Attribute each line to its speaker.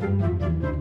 Speaker 1: Música